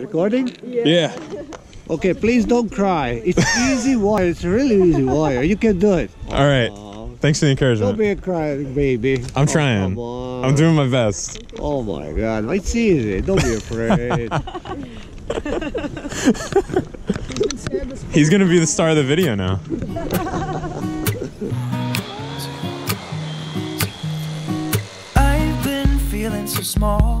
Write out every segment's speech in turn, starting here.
Recording? Yeah. Okay, please don't cry. It's easy wire. It's really easy wire. You can do it. All right. Thanks for the encouragement. Don't encouragement. be a crying baby. I'm Oh, trying. come on. I'm doing my best. Oh my God, it's easy. Don't be afraid. He's gonna be the star of the video now. I've been feeling so small.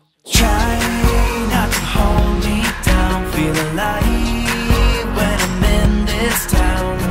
try not to hold me down. Feel alive when I'm in this town.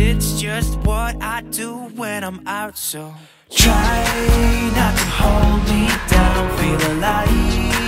It's just what I do when I'm out, so try not to hold me down. Feel alive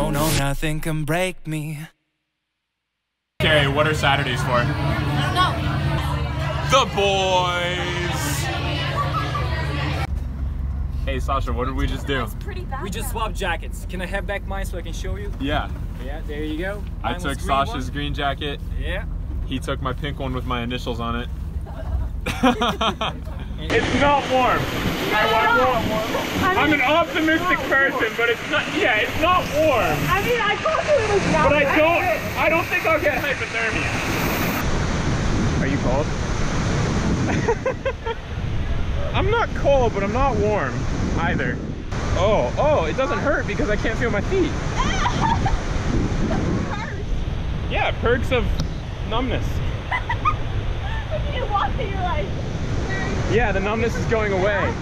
No, no, nothing can break me. Okay, what are Saturdays for? The boys. Hey Sasha, what did we just do? pretty bad. We just swapped jackets. Can I have back mine so I can show you? Yeah, Yeah, there you go. I Mine was took green Sasha's one. green jacket. Yeah. He took my pink one with my initials on it. And It's not warm. I want warm. I'm an optimistic person, but it's not. Yeah, it's not warm. I mean, I told you it was not. But I don't. I don't think I'll get hypothermia. Are you cold? I'm not cold, but I'm not warm either. Oh, oh, it doesn't hurt because I can't feel my feet. Yeah, perks of numbness. When you walk in, you're like, Yeah, the numbness is going away.